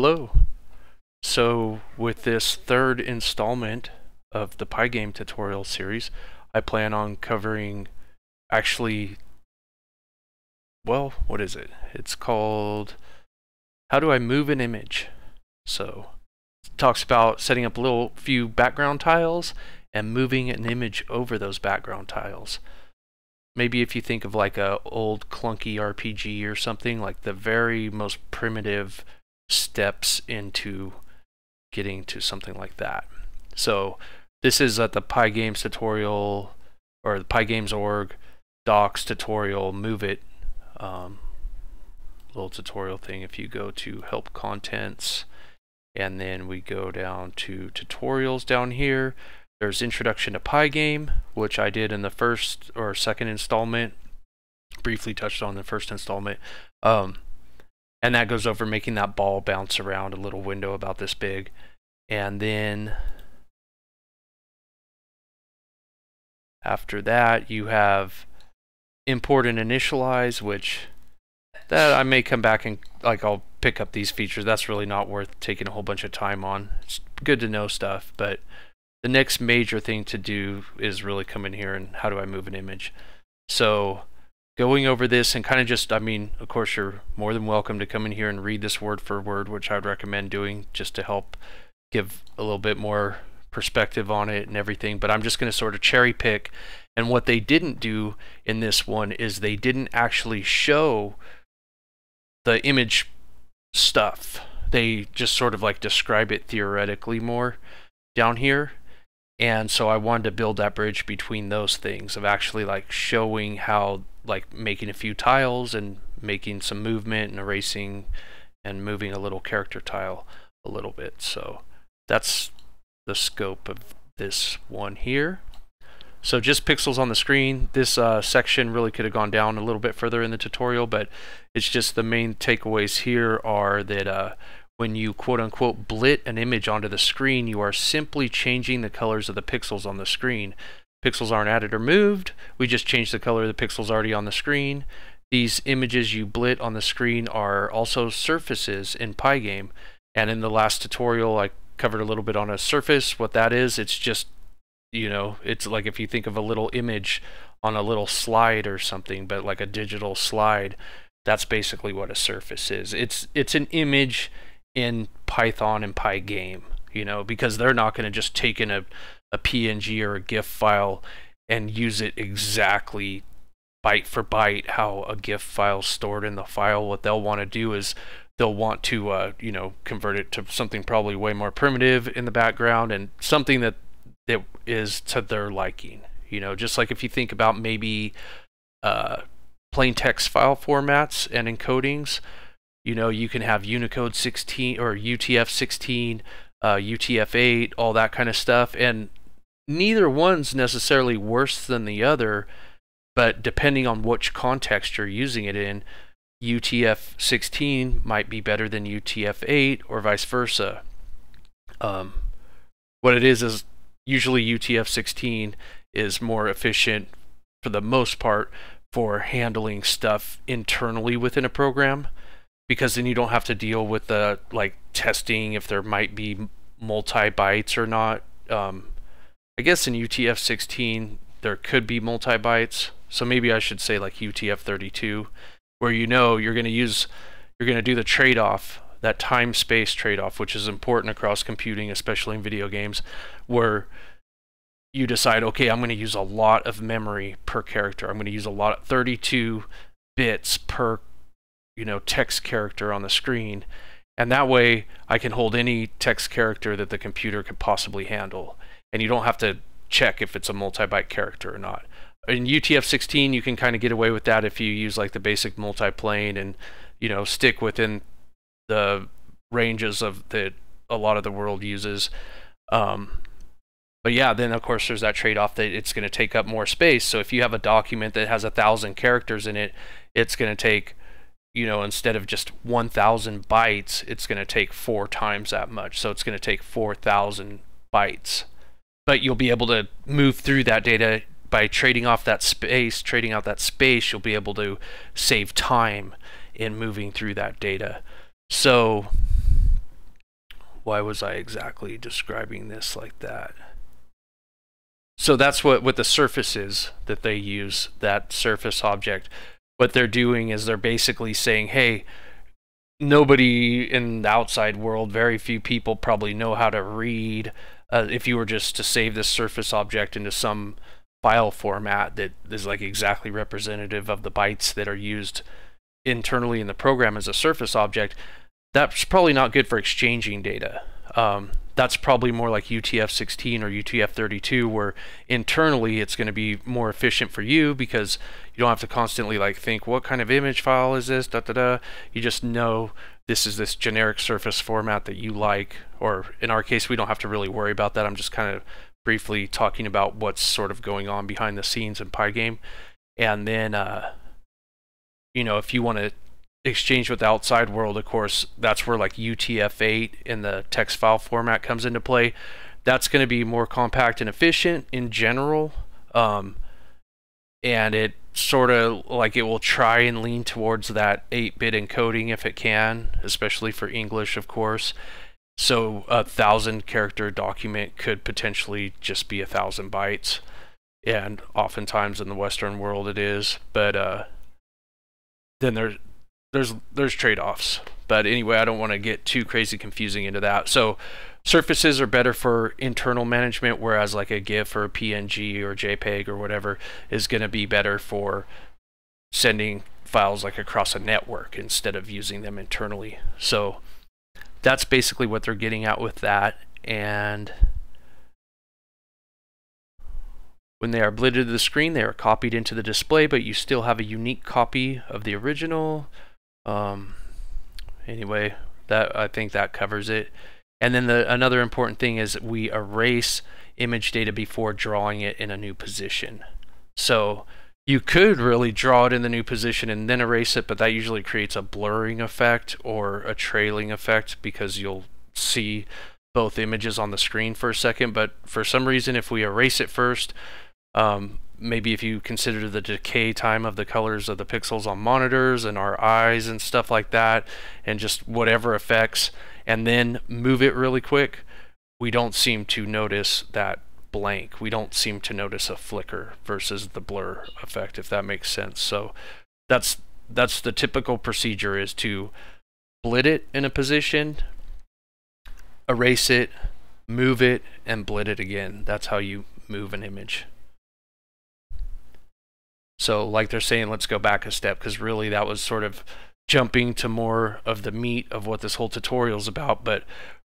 Hello. So with this third installment of the Pygame tutorial series, I plan on covering actually, well, what is it? It's called How Do I Move an Image? So it talks about setting up a little few background tiles and moving an image over those background tiles. Maybe if you think of like a old clunky RPG or something, like the very most primitive steps into getting to something like that. So this is at the Pygames tutorial or the Pygames.org docs tutorial move it um, little tutorial thing. If you go to help contents and then we go down to tutorials down here there's introduction to Pygame which I did in the first or second installment. Briefly touched on the first installment. Um, and that goes over making that ball bounce around a little window about this big. And then after that you have import and initialize which that I may come back and like I'll pick up these features. That's really not worth taking a whole bunch of time on. It's good to know stuff but the next major thing to do is really come in here and how do I move an image? So going over this and kind of just, I mean, of course, you're more than welcome to come in here and read this word for word, which I would recommend doing just to help give a little bit more perspective on it and everything. But I'm just going to sort of cherry pick. And what they didn't do in this one is they didn't actually show the image stuff. They just sort of like describe it theoretically more down here. And so I wanted to build that bridge between those things of actually like showing how like making a few tiles and making some movement and erasing and moving a little character tile a little bit. So that's the scope of this one here. So just pixels on the screen. This uh, section really could have gone down a little bit further in the tutorial, but it's just the main takeaways here are that uh, when you quote unquote blit an image onto the screen, you are simply changing the colors of the pixels on the screen. Pixels aren't added or moved. We just change the color of the pixels already on the screen. These images you blit on the screen are also surfaces in Pygame. And in the last tutorial, I covered a little bit on a surface. What that is, it's just, you know, it's like if you think of a little image on a little slide or something, but like a digital slide, that's basically what a surface is. It's it's an image in Python and Pygame, you know, because they're not going to just take in a, a PNG or a GIF file and use it exactly byte for byte how a GIF file stored in the file. What they'll want to do is they'll want to, uh, you know, convert it to something probably way more primitive in the background and something that that is to their liking. You know, just like if you think about maybe uh, plain text file formats and encodings, you know, you can have Unicode 16 or UTF 16, uh, UTF 8, all that kind of stuff. And neither one's necessarily worse than the other, but depending on which context you're using it in, UTF 16 might be better than UTF 8 or vice versa. Um, what it is is usually UTF 16 is more efficient for the most part for handling stuff internally within a program because then you don't have to deal with the like testing if there might be multi bytes or not. Um, I guess in UTF-16 there could be multi bytes, so maybe I should say like UTF-32, where you know you're going to use you're going to do the trade-off that time space trade-off, which is important across computing, especially in video games, where you decide, okay, I'm going to use a lot of memory per character. I'm going to use a lot of 32 bits per you know text character on the screen. And that way I can hold any text character that the computer could possibly handle. And you don't have to check if it's a multi-byte character or not. In UTF-16 you can kind of get away with that if you use like the basic multi-plane and you know stick within the ranges of that a lot of the world uses. Um, but yeah then of course there's that trade-off that it's going to take up more space. So if you have a document that has a thousand characters in it it's going to take you know, instead of just 1,000 bytes, it's going to take four times that much. So it's going to take 4,000 bytes. But you'll be able to move through that data by trading off that space, trading out that space, you'll be able to save time in moving through that data. So why was I exactly describing this like that? So that's what, what the surface is that they use, that surface object. What they're doing is they're basically saying, hey, nobody in the outside world, very few people probably know how to read. Uh, if you were just to save this surface object into some file format that is like exactly representative of the bytes that are used internally in the program as a surface object, that's probably not good for exchanging data. Um, that's probably more like UTF-16 or UTF-32 where internally it's going to be more efficient for you because you don't have to constantly like think what kind of image file is this? Da da da. You just know this is this generic surface format that you like or in our case we don't have to really worry about that. I'm just kind of briefly talking about what's sort of going on behind the scenes in Pygame and then uh, you know if you want to exchange with the outside world, of course, that's where like UTF-8 in the text file format comes into play. That's going to be more compact and efficient in general. Um, and it sort of like it will try and lean towards that 8-bit encoding if it can, especially for English, of course. So a thousand character document could potentially just be a thousand bytes. And oftentimes in the Western world it is. But uh, then there there's there's trade-offs. But anyway, I don't want to get too crazy confusing into that. So surfaces are better for internal management, whereas like a GIF or a PNG or JPEG or whatever is going to be better for sending files like across a network instead of using them internally. So that's basically what they're getting at with that. And when they are blitted to the screen, they are copied into the display, but you still have a unique copy of the original. Um, anyway, that I think that covers it. And then the another important thing is we erase image data before drawing it in a new position. So you could really draw it in the new position and then erase it, but that usually creates a blurring effect or a trailing effect because you'll see both images on the screen for a second. But for some reason, if we erase it first, um, maybe if you consider the decay time of the colors of the pixels on monitors and our eyes and stuff like that and just whatever effects and then move it really quick we don't seem to notice that blank. We don't seem to notice a flicker versus the blur effect if that makes sense. So that's that's the typical procedure is to blit it in a position erase it move it and blit it again. That's how you move an image so, like they're saying, let's go back a step because really that was sort of jumping to more of the meat of what this whole tutorial is about. But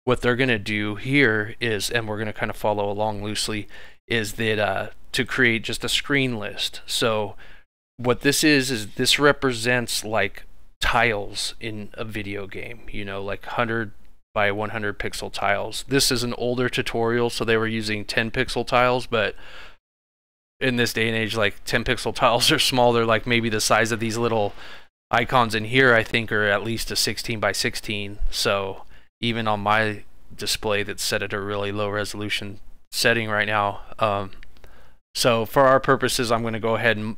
what they're going to do here is, and we're going to kind of follow along loosely, is that uh, to create just a screen list. So, what this is, is this represents like tiles in a video game, you know, like 100 by 100 pixel tiles. This is an older tutorial, so they were using 10 pixel tiles, but in this day and age, like 10 pixel tiles are small. They're like maybe the size of these little icons in here, I think, are at least a 16 by 16. So even on my display that's set at a really low resolution setting right now. Um, so for our purposes, I'm going to go ahead and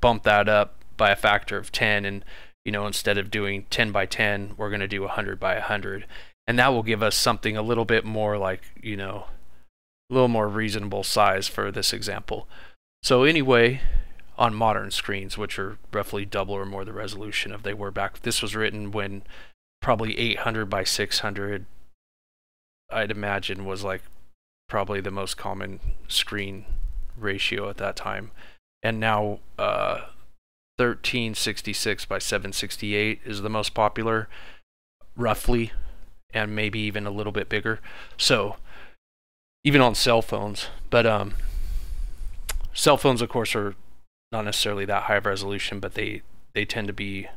bump that up by a factor of 10. And, you know, instead of doing 10 by 10, we're going to do 100 by 100. And that will give us something a little bit more like, you know, a little more reasonable size for this example. So anyway, on modern screens, which are roughly double or more the resolution of they were back. This was written when probably 800 by 600, I'd imagine, was like probably the most common screen ratio at that time. And now uh, 1366 by 768 is the most popular, roughly, and maybe even a little bit bigger. So even on cell phones. But um, cell phones, of course, are not necessarily that high of resolution, but they they tend to be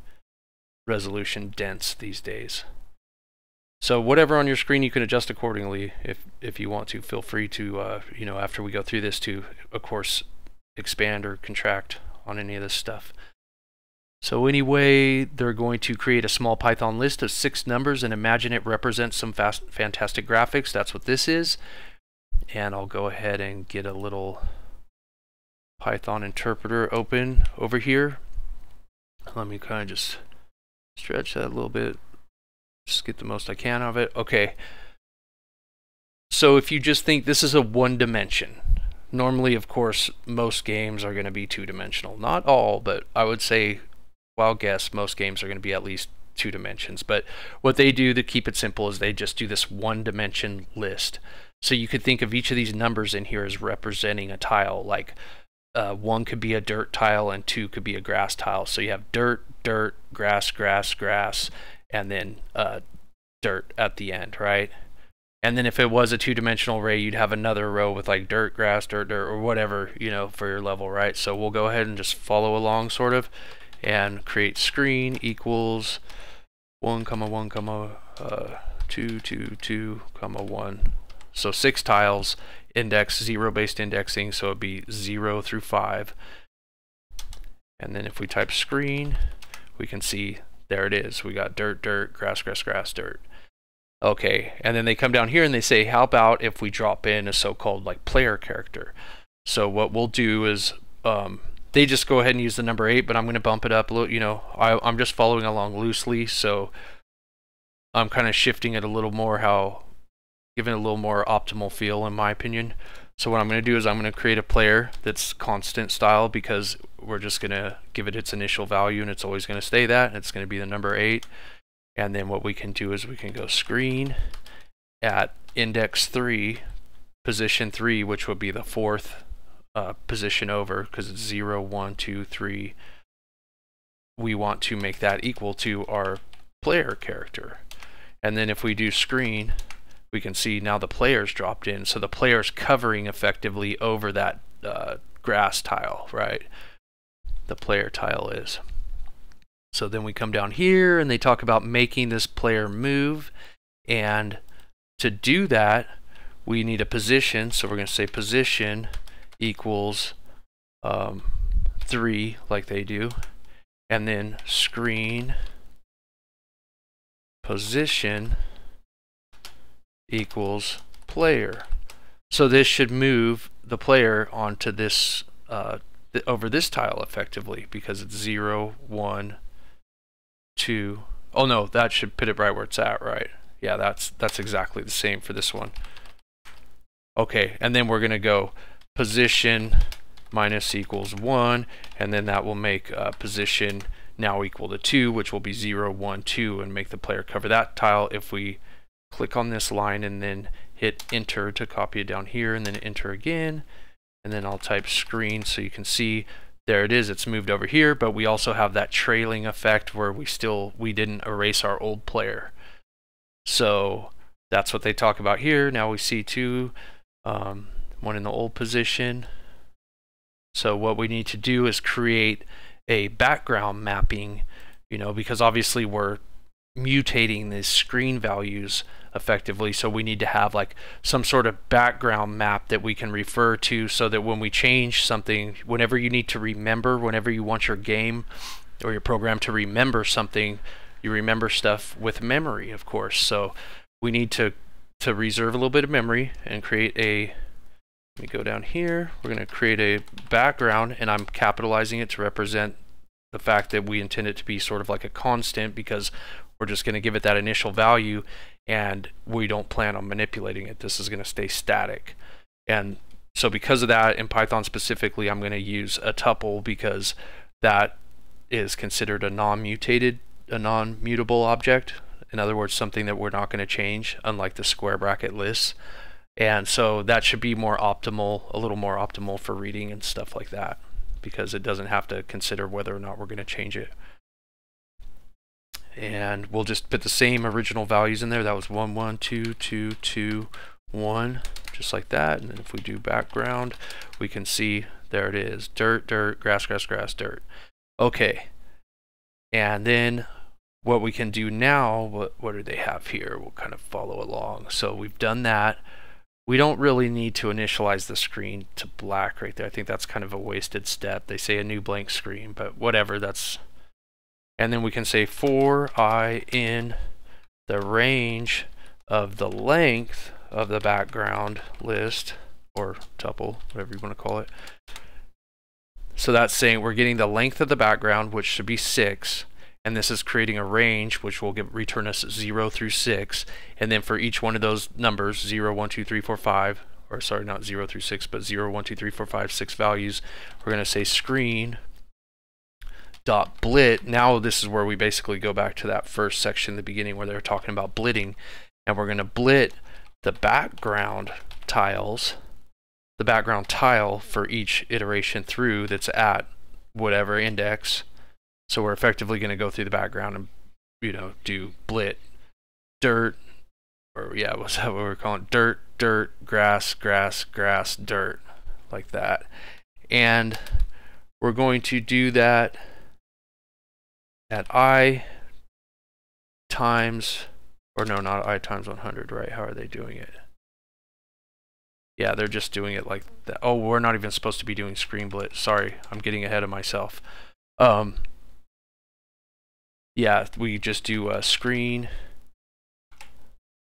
resolution dense these days. So whatever on your screen, you can adjust accordingly if if you want to. Feel free to uh, you know after we go through this to of course expand or contract on any of this stuff. So anyway, they're going to create a small Python list of six numbers and imagine it represents some fast, fantastic graphics. That's what this is and I'll go ahead and get a little Python interpreter open over here. Let me kind of just stretch that a little bit, just get the most I can of it. Okay, so if you just think this is a one dimension, normally, of course, most games are going to be two dimensional. Not all, but I would say, wild guess, most games are going to be at least two dimensions. But what they do to keep it simple is they just do this one dimension list. So you could think of each of these numbers in here as representing a tile. Like uh, one could be a dirt tile and two could be a grass tile. So you have dirt, dirt, grass, grass, grass, and then uh, dirt at the end, right? And then if it was a two-dimensional array, you'd have another row with like dirt, grass, dirt, dirt, or whatever, you know, for your level, right? So we'll go ahead and just follow along sort of and create screen equals 1 comma 1 comma uh, 2 2 2 comma 1 so six tiles index zero based indexing so it'd be 0 through 5 and then if we type screen we can see there it is. We got dirt dirt grass grass grass dirt. Okay and then they come down here and they say how about if we drop in a so-called like player character? So what we'll do is um, they just go ahead and use the number eight, but I'm going to bump it up a little. You know, I, I'm just following along loosely, so I'm kind of shifting it a little more, how giving it a little more optimal feel, in my opinion. So what I'm going to do is I'm going to create a player that's constant style because we're just going to give it its initial value and it's always going to stay that. It's going to be the number 8. And then what we can do is we can go screen at index 3, position 3, which would be the fourth uh, position over because it's 0, 1, 2, 3. We want to make that equal to our player character. And then if we do screen, we can see now the player's dropped in. So the player's covering effectively over that uh, grass tile, right? The player tile is. So then we come down here and they talk about making this player move. And to do that, we need a position. So we're going to say position equals um, 3 like they do and then screen position equals player. So this should move the player onto this uh, th over this tile effectively because it's 0 1 2 oh no that should put it right where it's at right. Yeah that's that's exactly the same for this one. Okay and then we're gonna go position minus equals 1 and then that will make uh, position now equal to 2 which will be 0 1 2 and make the player cover that tile if we click on this line and then hit enter to copy it down here and then enter again. And then I'll type screen so you can see there it is. It's moved over here but we also have that trailing effect where we still we didn't erase our old player. So that's what they talk about here. Now we see two um, one in the old position. So what we need to do is create a background mapping, you know, because obviously we're mutating these screen values effectively. So we need to have like some sort of background map that we can refer to so that when we change something, whenever you need to remember, whenever you want your game or your program to remember something, you remember stuff with memory, of course. So we need to to reserve a little bit of memory and create a let me go down here. We're going to create a background and I'm capitalizing it to represent the fact that we intend it to be sort of like a constant because we're just going to give it that initial value and we don't plan on manipulating it. This is going to stay static. And so because of that, in Python specifically, I'm going to use a tuple because that is considered a non-mutated, a non-mutable object. In other words, something that we're not going to change, unlike the square bracket lists. And so that should be more optimal, a little more optimal for reading and stuff like that, because it doesn't have to consider whether or not we're going to change it. And we'll just put the same original values in there. That was 1, 1, 2, 2, 2, 1, just like that. And then if we do background, we can see there it is. Dirt, dirt, grass, grass, grass, dirt. Okay. And then what we can do now, what, what do they have here? We'll kind of follow along. So we've done that we don't really need to initialize the screen to black right there. I think that's kind of a wasted step. They say a new blank screen, but whatever, that's... And then we can say for i in the range of the length of the background list, or tuple, whatever you want to call it. So that's saying we're getting the length of the background, which should be 6, and this is creating a range which will give, return us 0 through 6 and then for each one of those numbers 0 1 2 3 4 5 or sorry not 0 through 6 but 0 1 2 3 4 5 6 values we're going to say screen dot blit. Now this is where we basically go back to that first section in the beginning where they were talking about blitting. And we're going to blit the background tiles the background tile for each iteration through that's at whatever index so we're effectively going to go through the background and, you know, do blit, dirt, or yeah, what's that what we're calling dirt, dirt, grass, grass, grass, dirt, like that. And we're going to do that at i times, or no, not i times 100, right? How are they doing it? Yeah, they're just doing it like that. Oh, we're not even supposed to be doing screen blit. Sorry, I'm getting ahead of myself. Um, yeah, we just do a screen.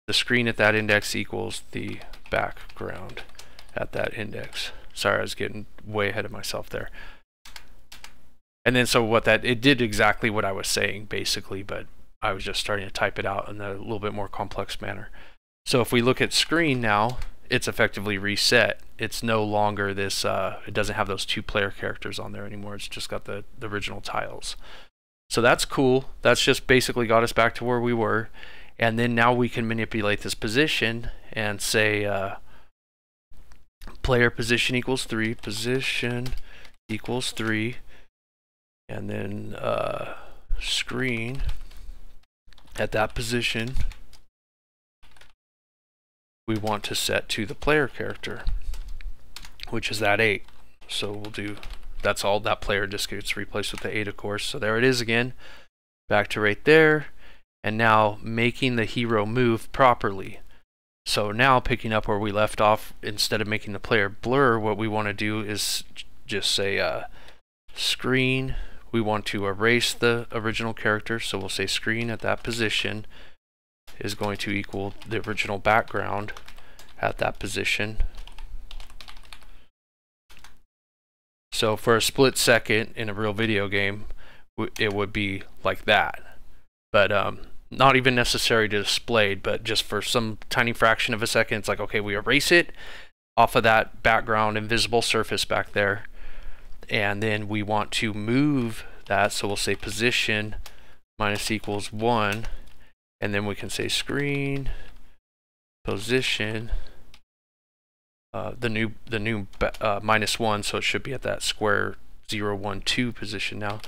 The screen at that index equals the background at that index. Sorry, I was getting way ahead of myself there. And then so what that, it did exactly what I was saying basically, but I was just starting to type it out in a little bit more complex manner. So if we look at screen now, it's effectively reset. It's no longer this, uh, it doesn't have those two player characters on there anymore. It's just got the, the original tiles. So that's cool. That's just basically got us back to where we were. And then now we can manipulate this position and say uh, player position equals 3, position equals 3, and then uh, screen at that position we want to set to the player character, which is that 8. So we'll do that's all that player just gets replaced with the 8 of course. So there it is again. Back to right there. And now making the hero move properly. So now picking up where we left off instead of making the player blur what we want to do is just say uh, screen. We want to erase the original character so we'll say screen at that position is going to equal the original background at that position So for a split second in a real video game, it would be like that. But um, not even necessary to displayed, but just for some tiny fraction of a second, it's like, okay, we erase it off of that background invisible surface back there. And then we want to move that. So we'll say position minus equals one. And then we can say screen position uh, the new the new uh, minus one, so it should be at that square 0, 1, 2 position now.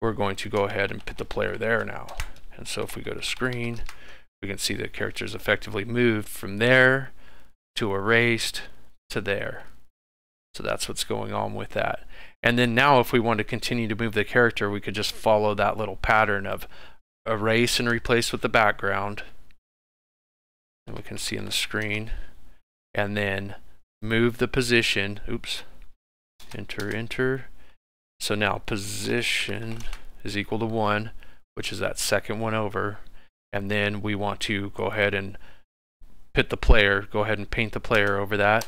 We're going to go ahead and put the player there now. And so if we go to screen, we can see the character is effectively moved from there to erased to there. So that's what's going on with that. And then now if we want to continue to move the character, we could just follow that little pattern of erase and replace with the background. And we can see in the screen. And then move the position. Oops. Enter, enter. So now position is equal to 1, which is that second one over. And then we want to go ahead and put the player, go ahead and paint the player over that.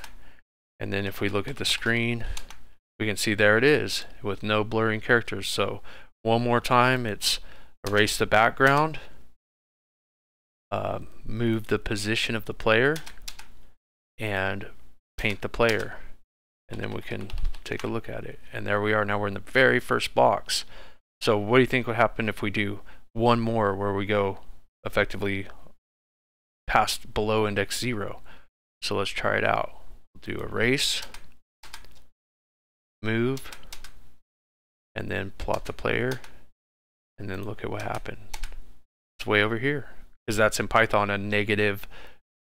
And then if we look at the screen, we can see there it is with no blurring characters. So one more time, it's erase the background, uh, move the position of the player, and paint the player and then we can take a look at it. And there we are. Now we're in the very first box. So what do you think would happen if we do one more where we go effectively past below index zero? So let's try it out. We'll do erase move and then plot the player and then look at what happened. It's way over here because that's in Python a negative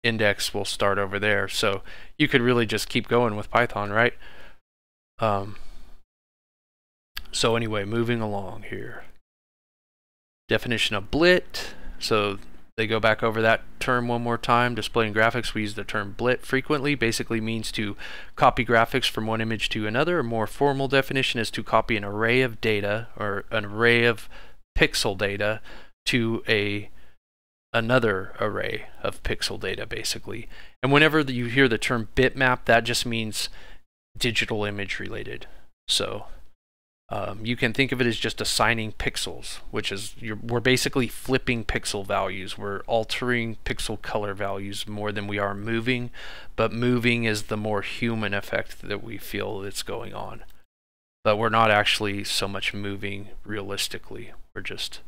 index will start over there. So you could really just keep going with Python, right? Um, so anyway, moving along here. Definition of blit. So they go back over that term one more time. Displaying graphics, we use the term blit frequently. Basically means to copy graphics from one image to another. A more formal definition is to copy an array of data or an array of pixel data to a another array of pixel data basically. And whenever you hear the term bitmap, that just means digital image related. So Um, you can think of it as just assigning pixels, which is we're basically flipping pixel values. We're altering pixel color values more than we are moving, but moving is the more human effect that we feel that's going on. But we're not actually so much moving realistically. We're just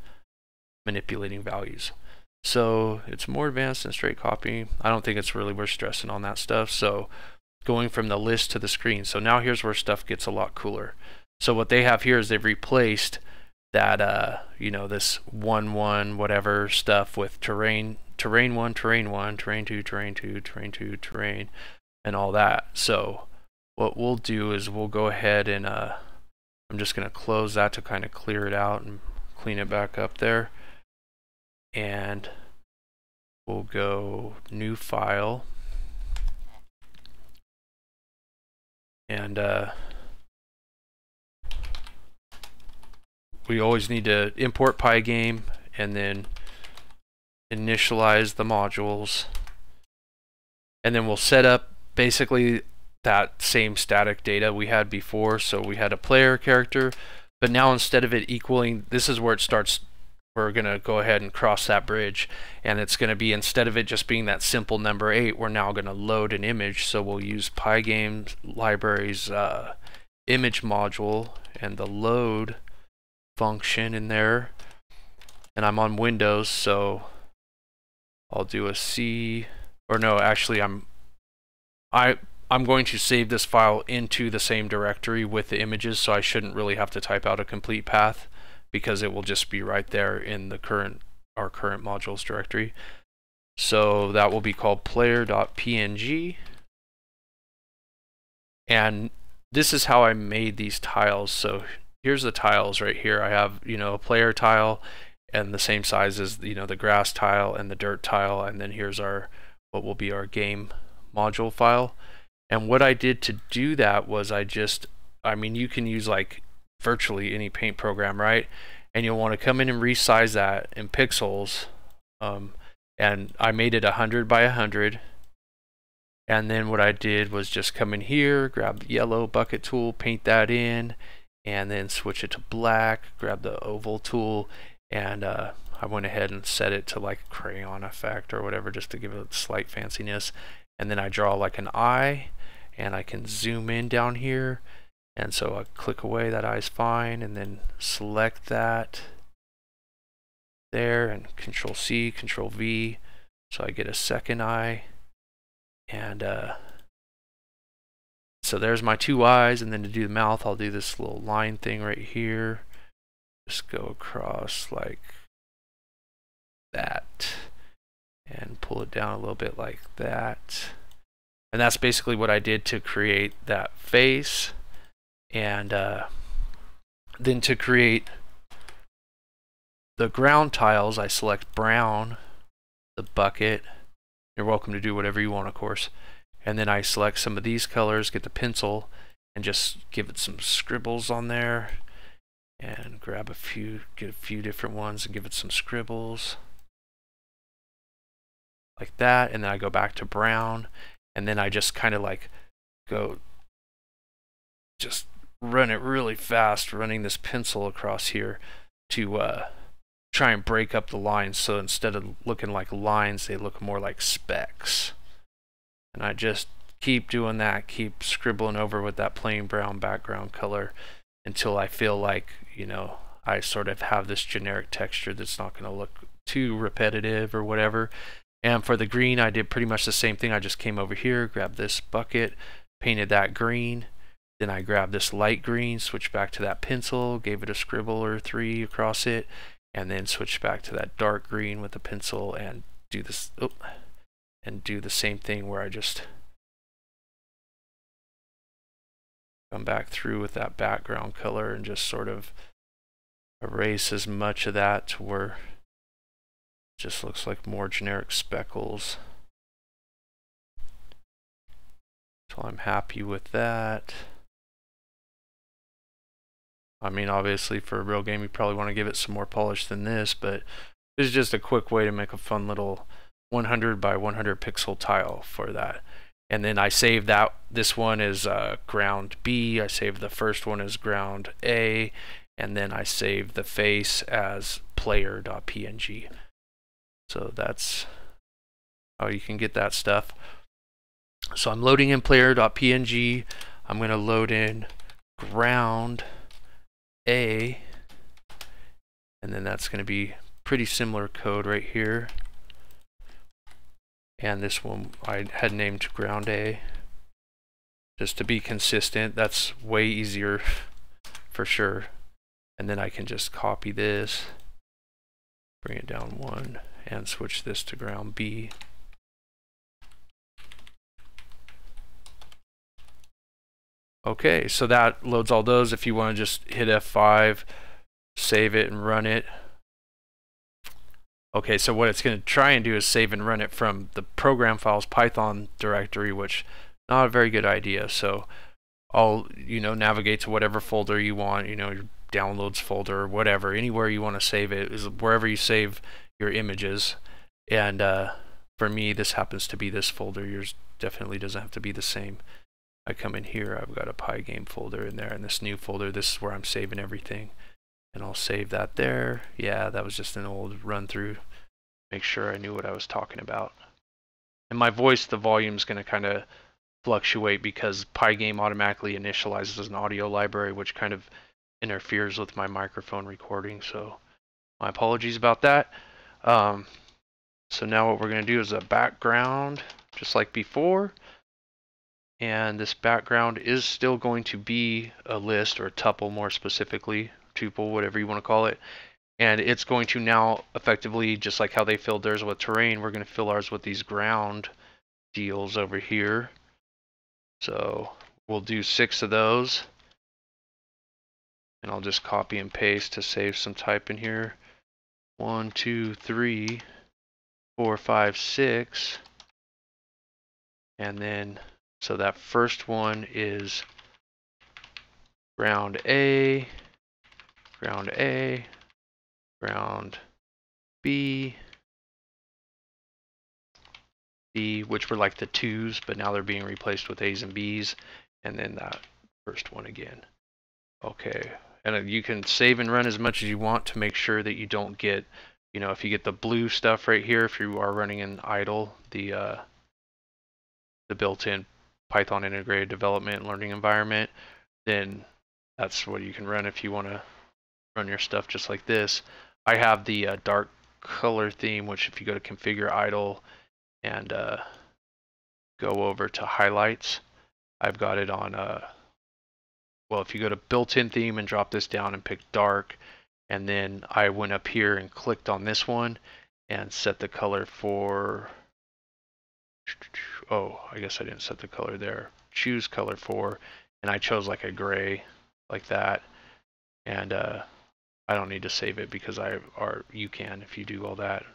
manipulating values. So it's more advanced than straight copy. I don't think it's really worth stressing on that stuff. So going from the list to the screen. So now here's where stuff gets a lot cooler. So what they have here is they've replaced that uh, you know this one one whatever stuff with terrain terrain one terrain one terrain two terrain two terrain two terrain and all that. So what we'll do is we'll go ahead and uh, I'm just going to close that to kind of clear it out and clean it back up there. And we'll go new file. And uh, we always need to import Pygame and then initialize the modules. And then we'll set up basically that same static data we had before. So we had a player character, but now instead of it equaling, this is where it starts. We're going to go ahead and cross that bridge. And it's going to be, instead of it just being that simple number 8, we're now going to load an image. So we'll use Pygame libraries uh, image module and the load function in there. And I'm on Windows, so I'll do a C, or no, actually I'm, I, I'm going to save this file into the same directory with the images, so I shouldn't really have to type out a complete path because it will just be right there in the current, our current modules directory. So that will be called player.png. And this is how I made these tiles. So here's the tiles right here. I have, you know, a player tile and the same size as, you know, the grass tile and the dirt tile. And then here's our, what will be our game module file. And what I did to do that was I just, I mean, you can use like virtually any paint program, right? And you'll want to come in and resize that in pixels. Um, and I made it 100 by 100 and then what I did was just come in here grab the yellow bucket tool paint that in and then switch it to black, grab the oval tool, and uh, I went ahead and set it to like crayon effect or whatever just to give it a slight fanciness. And then I draw like an eye, and I can zoom in down here. And so I click away, that eye's fine, and then select that there, and Control C, Control V, so I get a second eye. And uh, so there's my two eyes, and then to do the mouth, I'll do this little line thing right here. Just go across like that, and pull it down a little bit like that. And that's basically what I did to create that face. And uh, then to create the ground tiles, I select brown, the bucket. You're welcome to do whatever you want, of course and then I select some of these colors get the pencil and just give it some scribbles on there and grab a few get a few different ones and give it some scribbles like that and then I go back to brown and then I just kind of like go just run it really fast running this pencil across here to uh, try and break up the lines so instead of looking like lines they look more like specks and I just keep doing that, keep scribbling over with that plain brown background color until I feel like, you know, I sort of have this generic texture that's not going to look too repetitive or whatever. And for the green, I did pretty much the same thing. I just came over here, grabbed this bucket, painted that green. Then I grabbed this light green, switched back to that pencil, gave it a scribble or three across it, and then switched back to that dark green with the pencil and do this. Oh, and do the same thing where I just come back through with that background color and just sort of erase as much of that to where it just looks like more generic speckles. So I'm happy with that. I mean, obviously for a real game, you probably want to give it some more polish than this, but this is just a quick way to make a fun little 100 by 100 pixel tile for that. and then I save that this one is uh, ground B I save the first one as ground A and then I save the face as player.png so that's how you can get that stuff. So I'm loading in player.png I'm going to load in ground A and then that's going to be pretty similar code right here. And this one I had named ground A. Just to be consistent that's way easier for sure. And then I can just copy this bring it down one and switch this to ground B okay so that loads all those if you want to just hit F5 save it and run it Okay, so what it's going to try and do is save and run it from the program files Python directory, which not a very good idea. So I'll, you know, navigate to whatever folder you want, you know, your downloads folder or whatever, anywhere you want to save it is wherever you save your images. And uh, for me, this happens to be this folder. Yours definitely doesn't have to be the same. I come in here, I've got a Pygame folder in there, and this new folder, this is where I'm saving everything and I'll save that there. Yeah, that was just an old run through. Make sure I knew what I was talking about. And my voice, the volume's going to kind of fluctuate because Pygame automatically initializes an audio library, which kind of interferes with my microphone recording. So my apologies about that. Um, so now what we're going to do is a background, just like before. And this background is still going to be a list or a tuple more specifically tuple, whatever you want to call it. And it's going to now effectively, just like how they filled theirs with terrain, we're going to fill ours with these ground deals over here. So we'll do six of those. And I'll just copy and paste to save some type in here. One, two, three, four, five, six. And then, so that first one is ground A ground A, ground B, B, which were like the twos, but now they're being replaced with A's and B's, and then that first one again. Okay, and you can save and run as much as you want to make sure that you don't get, you know, if you get the blue stuff right here, if you are running in idle, the uh, the built-in Python integrated development learning environment, then that's what you can run if you want to run your stuff just like this. I have the uh, dark color theme, which if you go to configure idle and uh, go over to highlights, I've got it on, uh, well, if you go to built-in theme and drop this down and pick dark, and then I went up here and clicked on this one and set the color for, oh, I guess I didn't set the color there. Choose color for, and I chose like a gray, like that. And uh, I don't need to save it because I are you can if you do all that.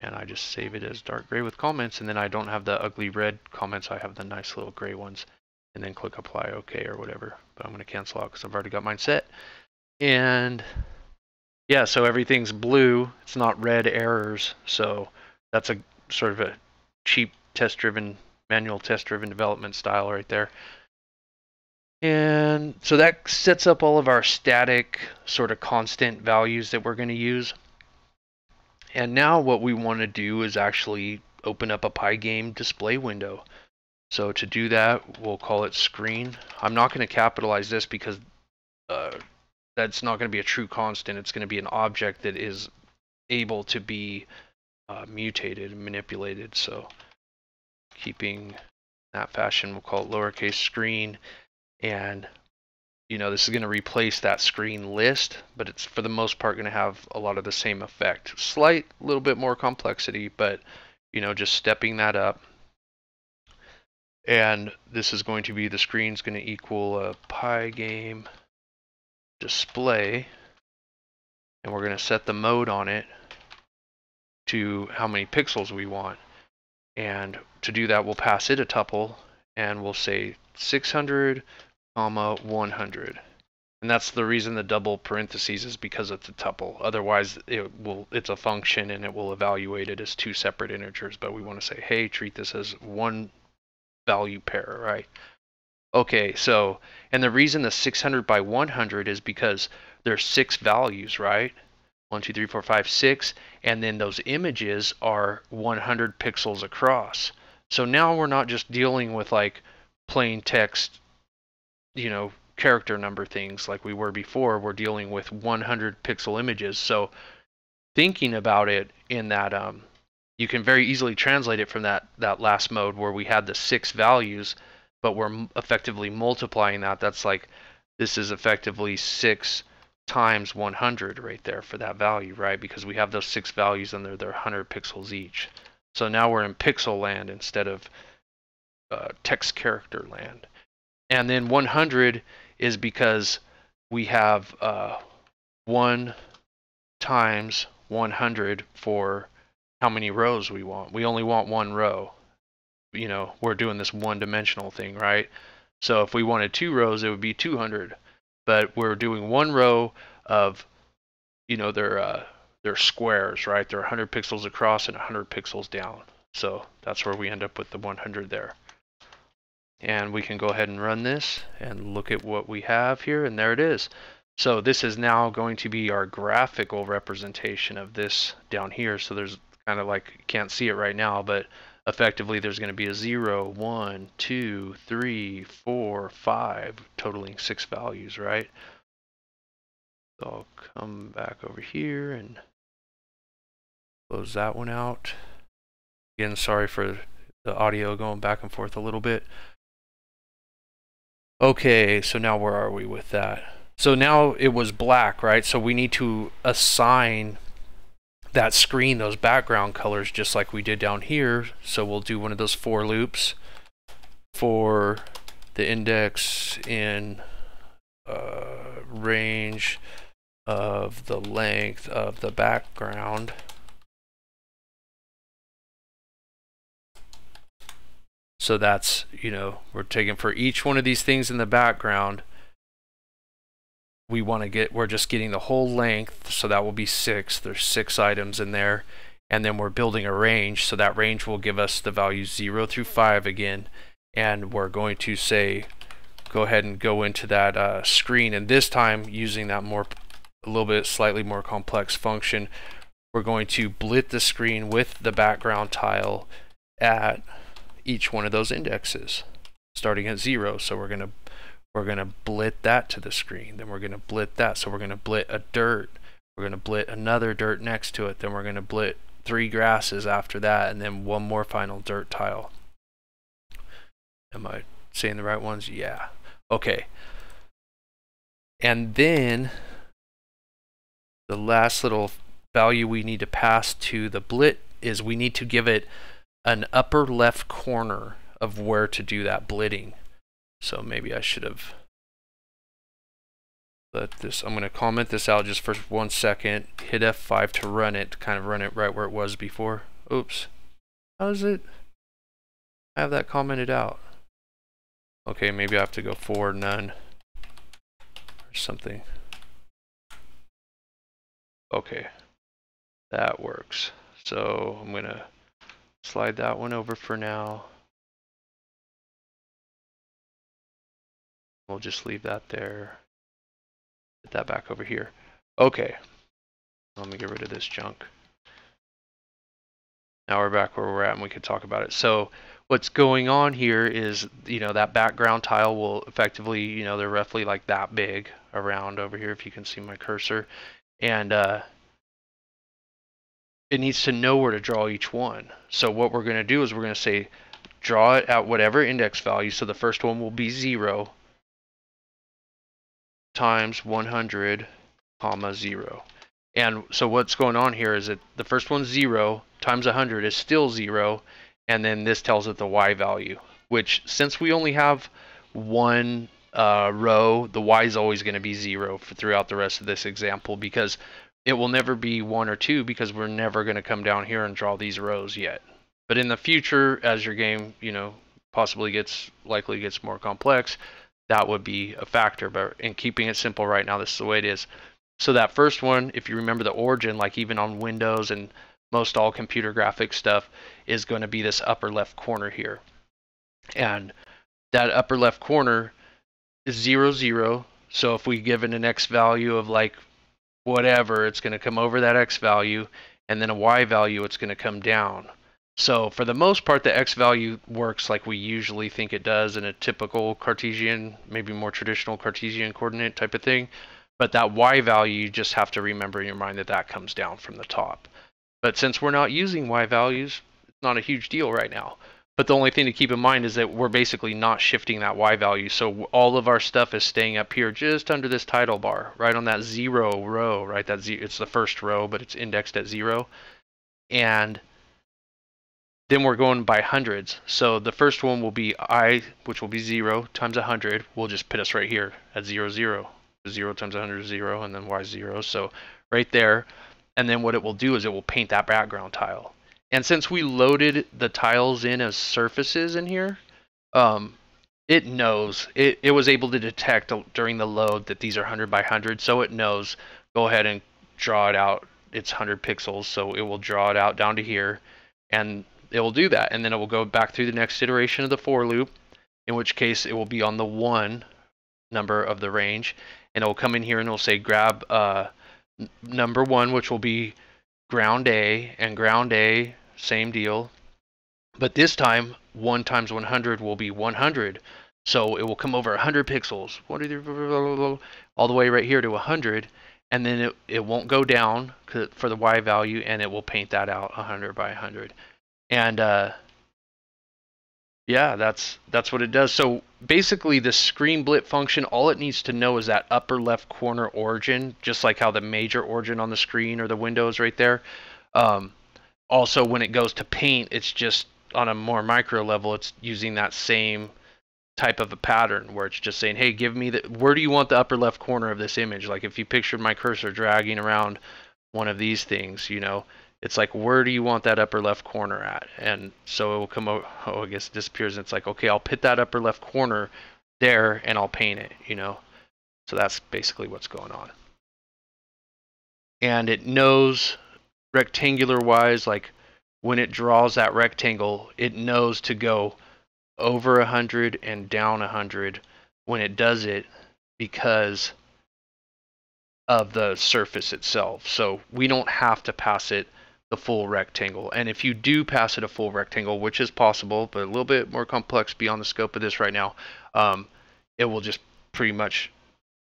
And I just save it as dark gray with comments and then I don't have the ugly red comments, I have the nice little gray ones. And then click apply OK or whatever. But I'm going to cancel out because I've already got mine set. And yeah, so everything's blue. It's not red errors. So that's a sort of a cheap test-driven, manual test-driven development style right there. And so that sets up all of our static sort of constant values that we're going to use. And now what we want to do is actually open up a Pygame display window. So to do that, we'll call it screen. I'm not going to capitalize this because uh, that's not going to be a true constant. It's going to be an object that is able to be uh, mutated and manipulated. So keeping that fashion, we'll call it lowercase screen. And you know this is going to replace that screen list but it's for the most part going to have a lot of the same effect. Slight little bit more complexity but you know just stepping that up. And this is going to be the screen is going to equal a pygame display. And we're going to set the mode on it to how many pixels we want. And to do that we'll pass it a tuple and we'll say 600 comma 100. And that's the reason the double parentheses is because it's a tuple. Otherwise, it will it's a function and it will evaluate it as two separate integers. But we want to say, hey, treat this as one value pair, right? Okay, so, and the reason the 600 by 100 is because there's six values, right? One, two, three, four, five, six, and then those images are 100 pixels across. So now we're not just dealing with like plain text, you know, character number things like we were before. We're dealing with 100 pixel images. So thinking about it in that, um, you can very easily translate it from that that last mode where we had the six values, but we're effectively multiplying that. That's like this is effectively six times 100 right there for that value, right? Because we have those six values and they're, they're 100 pixels each. So now we're in pixel land instead of uh, text character land. And then 100 is because we have uh, 1 times 100 for how many rows we want. We only want one row. You know, we're doing this one dimensional thing, right? So if we wanted two rows, it would be 200 but we're doing one row of, you know, they're, uh, they're squares, right? They're 100 pixels across and 100 pixels down. So that's where we end up with the 100 there. And we can go ahead and run this and look at what we have here, and there it is. So this is now going to be our graphical representation of this down here. So there's kind of like, can't see it right now, but effectively there's going to be a 0, 1, 2, 3, 4, 5, totaling six values, right? So I'll come back over here and close that one out. Again, sorry for the audio going back and forth a little bit. Okay, so now where are we with that? So now it was black, right? So we need to assign that screen those background colors just like we did down here. So we'll do one of those for loops for the index in uh, range of the length of the background. So that's, you know, we're taking for each one of these things in the background, we want to get, we're just getting the whole length, so that will be six. There's six items in there. And then we're building a range, so that range will give us the values 0 through 5 again. And we're going to say, go ahead and go into that uh, screen. And this time, using that more, a little bit slightly more complex function, we're going to blit the screen with the background tile at each one of those indexes, starting at 0. So we're going to we're going to blit that to the screen. Then we're going to blit that. So we're going to blit a dirt. We're going to blit another dirt next to it. Then we're going to blit three grasses after that. And then one more final dirt tile. Am I saying the right ones? Yeah. Okay. And then the last little value we need to pass to the blit is we need to give it an upper left corner of where to do that blitting. So maybe I should have let this, I'm going to comment this out just for one second. Hit F5 to run it, kind of run it right where it was before. Oops. How does it I have that commented out? Okay, maybe I have to go for none or something. Okay, that works. So I'm going to slide that one over for now. We'll just leave that there. Put that back over here. Okay. Let me get rid of this junk. Now we're back where we're at and we can talk about it. So what's going on here is, you know, that background tile will effectively, you know, they're roughly like that big around over here if you can see my cursor. And uh, it needs to know where to draw each one. So what we're going to do is we're going to say draw it at whatever index value. So the first one will be 0 times 100 comma 0. And so what's going on here is that the first one's 0 times 100 is still 0 and then this tells it the y value which since we only have one uh, row the y is always going to be 0 for throughout the rest of this example because it will never be 1 or 2 because we're never going to come down here and draw these rows yet. But in the future as your game you know possibly gets likely gets more complex that would be a factor. But in keeping it simple right now, this is the way it is. So that first one, if you remember the origin, like even on Windows and most all computer graphics stuff, is going to be this upper left corner here. And that upper left corner is zero zero. So if we give it an x value of like whatever, it's going to come over that x value, and then a y value, it's going to come down. So for the most part, the x value works like we usually think it does in a typical Cartesian, maybe more traditional Cartesian coordinate type of thing. But that y value, you just have to remember in your mind that that comes down from the top. But since we're not using y values, it's not a huge deal right now. But the only thing to keep in mind is that we're basically not shifting that y value. So all of our stuff is staying up here just under this title bar, right on that zero row, right? That it's the first row, but it's indexed at zero. And then we're going by hundreds. So the first one will be i, which will be zero times 100. Will just put us right here at zero, zero. Zero times 100 is zero, and then y zero. So right there. And then what it will do is it will paint that background tile. And since we loaded the tiles in as surfaces in here, um, it knows, it, it was able to detect during the load that these are 100 by 100, so it knows, go ahead and draw it out. It's 100 pixels, so it will draw it out down to here, and it will do that. And then it will go back through the next iteration of the for loop, in which case it will be on the 1 number of the range, and it will come in here and it will say grab uh, number 1, which will be ground A, and ground A, same deal. But this time, 1 times 100 will be 100. So it will come over 100 pixels, all the way right here to 100, and then it, it won't go down for the Y value, and it will paint that out 100 by 100. And uh, yeah, that's that's what it does. So basically, the screen blit function, all it needs to know is that upper left corner origin, just like how the major origin on the screen or the window is right there. Um, also, when it goes to paint, it's just on a more micro level, it's using that same type of a pattern where it's just saying, hey, give me the, where do you want the upper left corner of this image? Like if you pictured my cursor dragging around one of these things, you know, it's like where do you want that upper left corner at? And so it will come over oh i guess it disappears and it's like okay i'll put that upper left corner there and i'll paint it you know? So that's basically what's going on. And it knows rectangular wise like when it draws that rectangle it knows to go over a hundred and down a hundred when it does it because of the surface itself so we don't have to pass it the full rectangle. And if you do pass it a full rectangle, which is possible, but a little bit more complex beyond the scope of this right now, um, it will just pretty much,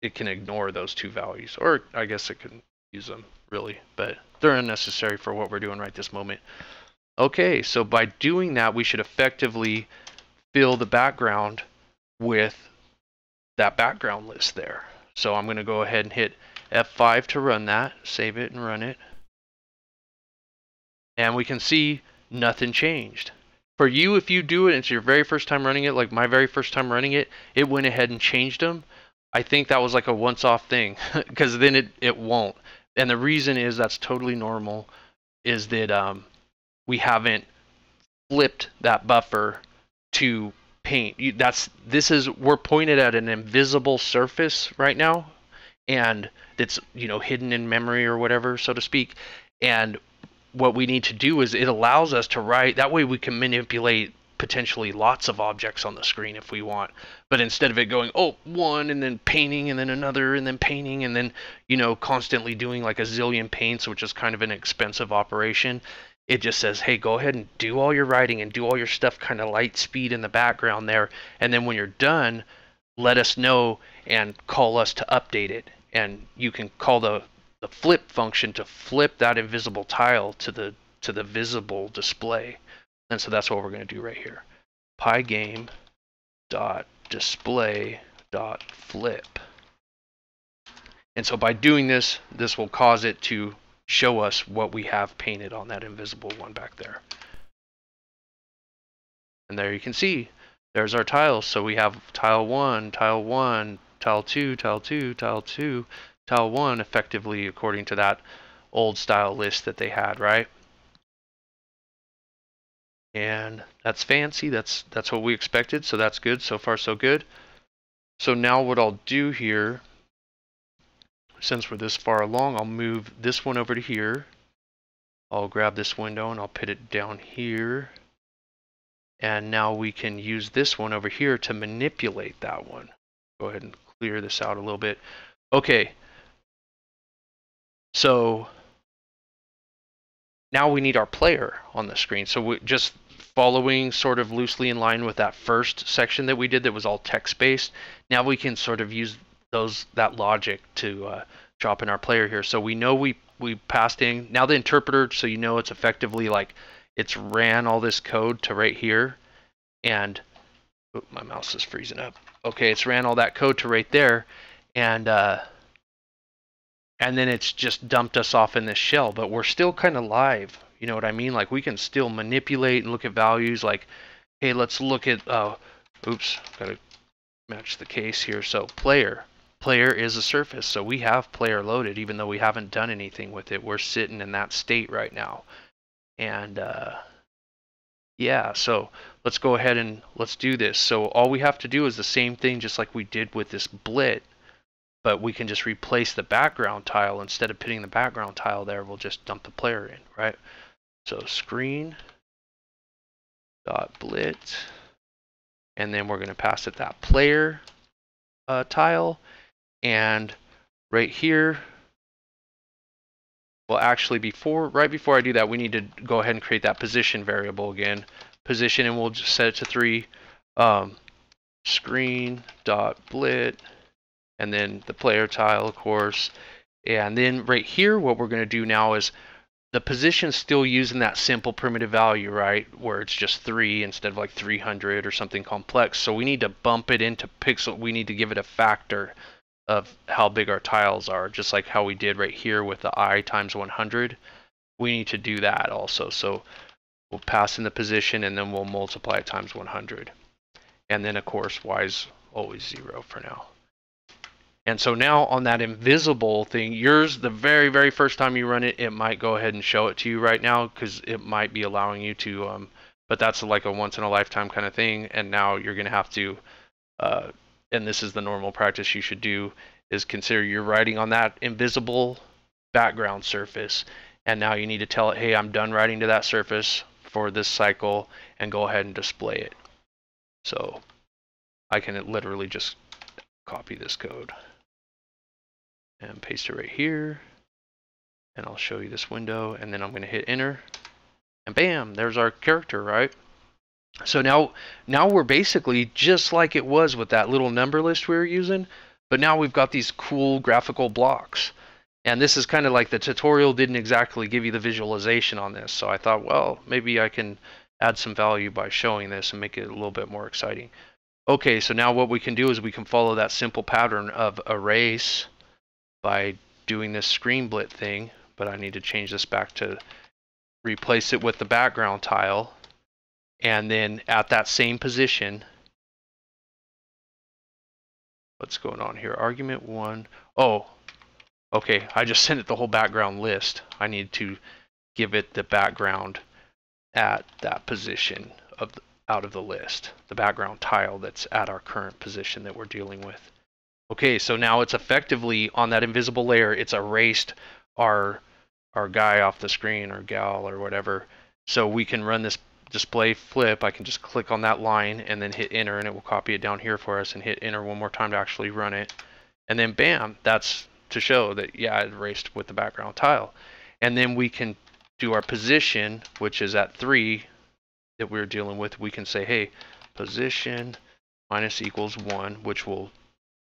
it can ignore those two values. Or I guess it can use them, really. But they're unnecessary for what we're doing right this moment. Okay, so by doing that, we should effectively fill the background with that background list there. So I'm going to go ahead and hit F5 to run that, save it and run it and we can see nothing changed. For you, if you do it, it's your very first time running it, like my very first time running it, it went ahead and changed them. I think that was like a once-off thing, because then it, it won't. And the reason is that's totally normal, is that um, we haven't flipped that buffer to paint. That's this is we're pointed at an invisible surface right now, and it's you know hidden in memory or whatever, so to speak. And what we need to do is it allows us to write that way we can manipulate potentially lots of objects on the screen if we want. But instead of it going oh one and then painting and then another and then painting and then you know constantly doing like a zillion paints which is kind of an expensive operation it just says hey go ahead and do all your writing and do all your stuff kind of light speed in the background there. And then when you're done let us know and call us to update it. And you can call the the flip function to flip that invisible tile to the to the visible display. And so that's what we're going to do right here. Pygame dot display dot flip. And so by doing this, this will cause it to show us what we have painted on that invisible one back there. And there you can see, there's our tiles. So we have tile 1, tile 1, tile 2, tile 2, tile 2, tile 1 effectively according to that old style list that they had, right? And that's fancy. That's that's what we expected. So that's good. So far so good. So now what I'll do here, since we're this far along, I'll move this one over to here. I'll grab this window and I'll put it down here. And now we can use this one over here to manipulate that one. Go ahead and clear this out a little bit. Okay. So now we need our player on the screen. So we just following sort of loosely in line with that first section that we did that was all text based. Now we can sort of use those that logic to uh, drop in our player here. So we know we we passed in now the interpreter, so you know it's effectively like it's ran all this code to right here, and my mouse is freezing up. Okay, it's ran all that code to right there, and uh, and then it's just dumped us off in this shell. But we're still kind of live. You know what I mean? Like we can still manipulate and look at values. Like, hey, let's look at. Uh, oops, gotta match the case here. So player player is a surface. So we have player loaded, even though we haven't done anything with it. We're sitting in that state right now. And uh, yeah, so let's go ahead and let's do this. So all we have to do is the same thing, just like we did with this blit, but we can just replace the background tile. Instead of putting the background tile there, we'll just dump the player in, right? So screen dot blit, and then we're going to pass it that player uh, tile and right here, well actually before, right before I do that, we need to go ahead and create that position variable again. Position and we'll just set it to three. Um, screen dot blit and then the player tile of course and then right here what we're going to do now is the position is still using that simple primitive value right where it's just 3 instead of like 300 or something complex so we need to bump it into pixel we need to give it a factor of how big our tiles are, just like how we did right here with the i times 100. We need to do that also. So we'll pass in the position and then we'll multiply it times 100. And then of course y is always zero for now. And so now on that invisible thing, yours, the very, very first time you run it, it might go ahead and show it to you right now because it might be allowing you to, um, but that's like a once in a lifetime kind of thing. And now you're going to have to uh, and this is the normal practice you should do, is consider you're writing on that invisible background surface. And now you need to tell it, hey, I'm done writing to that surface for this cycle and go ahead and display it. So I can literally just copy this code and paste it right here. And I'll show you this window and then I'm going to hit enter and bam, there's our character, right? So now, now we're basically just like it was with that little number list we were using, but now we've got these cool graphical blocks. And this is kind of like the tutorial didn't exactly give you the visualization on this. So I thought, well, maybe I can add some value by showing this and make it a little bit more exciting. Okay, so now what we can do is we can follow that simple pattern of erase by doing this screen blit thing, but I need to change this back to replace it with the background tile and then at that same position, what's going on here? Argument one. Oh, okay. I just sent it the whole background list. I need to give it the background at that position of the, out of the list, the background tile that's at our current position that we're dealing with. Okay, so now it's effectively on that invisible layer, it's erased our our guy off the screen or gal or whatever. So we can run this display flip, I can just click on that line and then hit enter and it will copy it down here for us and hit enter one more time to actually run it. And then bam, that's to show that, yeah, it erased with the background tile. And then we can do our position, which is at 3 that we're dealing with. We can say, hey, position minus equals 1, which will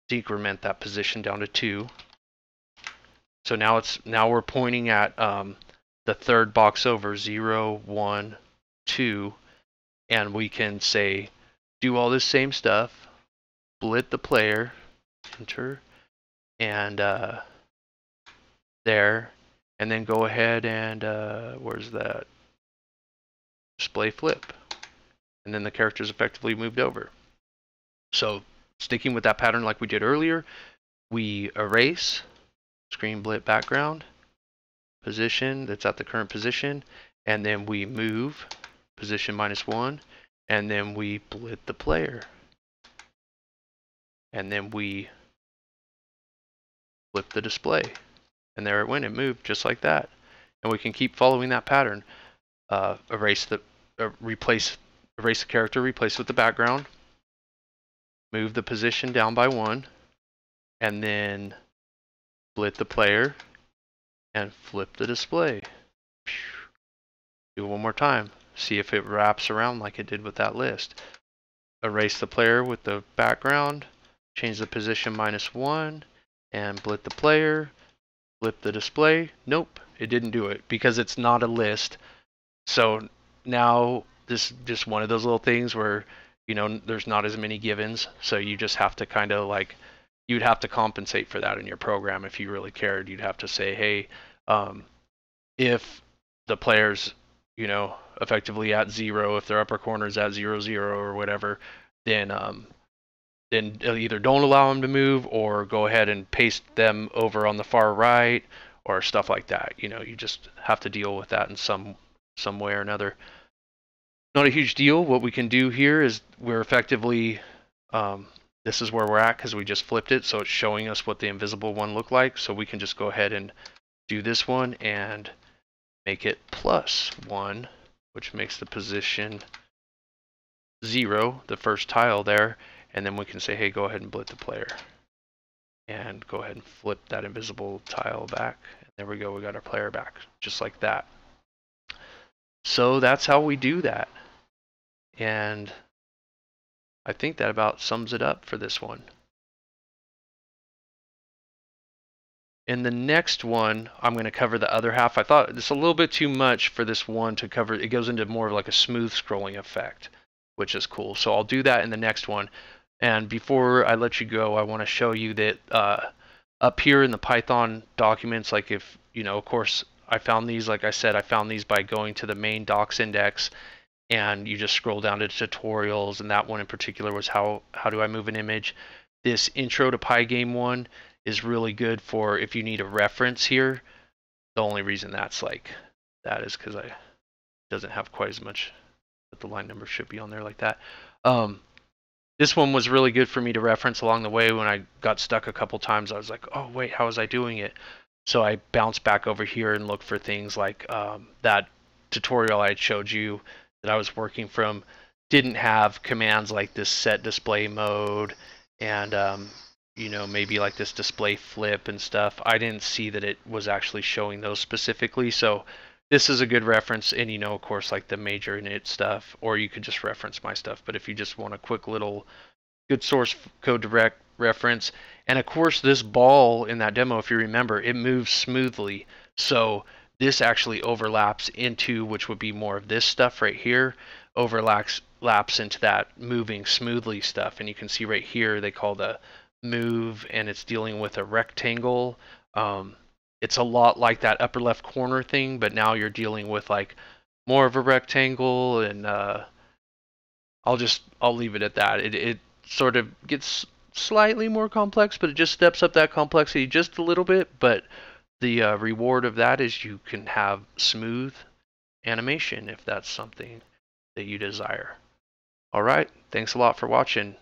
decrement that position down to 2. So now it's now we're pointing at um, the third box over, zero, one, two, and we can say do all this same stuff blit the player enter and uh, there. And then go ahead and uh, where's that? Display flip. And then the character is effectively moved over. So sticking with that pattern like we did earlier we erase screen blit background position that's at the current position and then we move position minus one, and then we blit the player. And then we flip the display. And there it went, it moved just like that. And we can keep following that pattern. Uh, erase the, uh, replace erase the character, replace with the background, move the position down by one, and then blit the player and flip the display. Do it one more time. See if it wraps around like it did with that list. Erase the player with the background, change the position minus one, and blit the player, flip the display. Nope, it didn't do it because it's not a list. So now this just one of those little things where you know there's not as many givens, so you just have to kind of like you'd have to compensate for that in your program if you really cared. You'd have to say, hey, um, if the player's you know effectively at zero, if their upper corner is at zero zero or whatever, then um, then either don't allow them to move or go ahead and paste them over on the far right or stuff like that. You know, you just have to deal with that in some some way or another. Not a huge deal. What we can do here is we're effectively um, this is where we're at because we just flipped it, so it's showing us what the invisible one looked like. So we can just go ahead and do this one and make it plus one, which makes the position zero, the first tile there, and then we can say, hey, go ahead and blit the player. And go ahead and flip that invisible tile back. And there we go, we got our player back, just like that. So that's how we do that. And I think that about sums it up for this one. In the next one, I'm going to cover the other half. I thought it's a little bit too much for this one to cover. It goes into more of like a smooth scrolling effect, which is cool. So I'll do that in the next one. And before I let you go, I want to show you that uh, up here in the Python documents, like if, you know, of course, I found these, like I said, I found these by going to the main docs index and you just scroll down to tutorials and that one in particular was how how do I move an image? This intro to Pygame one is really good for if you need a reference here. The only reason that's like that is because I doesn't have quite as much but the line number should be on there like that. Um, this one was really good for me to reference along the way. When I got stuck a couple times I was like oh wait how was I doing it? So I bounced back over here and looked for things like um, that tutorial I showed you that I was working from didn't have commands like this set display mode and um, you know maybe like this display flip and stuff. I didn't see that it was actually showing those specifically, so this is a good reference. And you know of course like the major init stuff or you could just reference my stuff. But if you just want a quick little good source code direct reference. And of course this ball in that demo if you remember it moves smoothly. So this actually overlaps into, which would be more of this stuff right here, overlaps laps into that moving smoothly stuff. And you can see right here, they call the move and it's dealing with a rectangle. Um, it's a lot like that upper left corner thing, but now you're dealing with like more of a rectangle and uh, I'll just, I'll leave it at that. It, it sort of gets slightly more complex, but it just steps up that complexity just a little bit. But the uh, reward of that is you can have smooth animation if that's something that you desire. All right, thanks a lot for watching.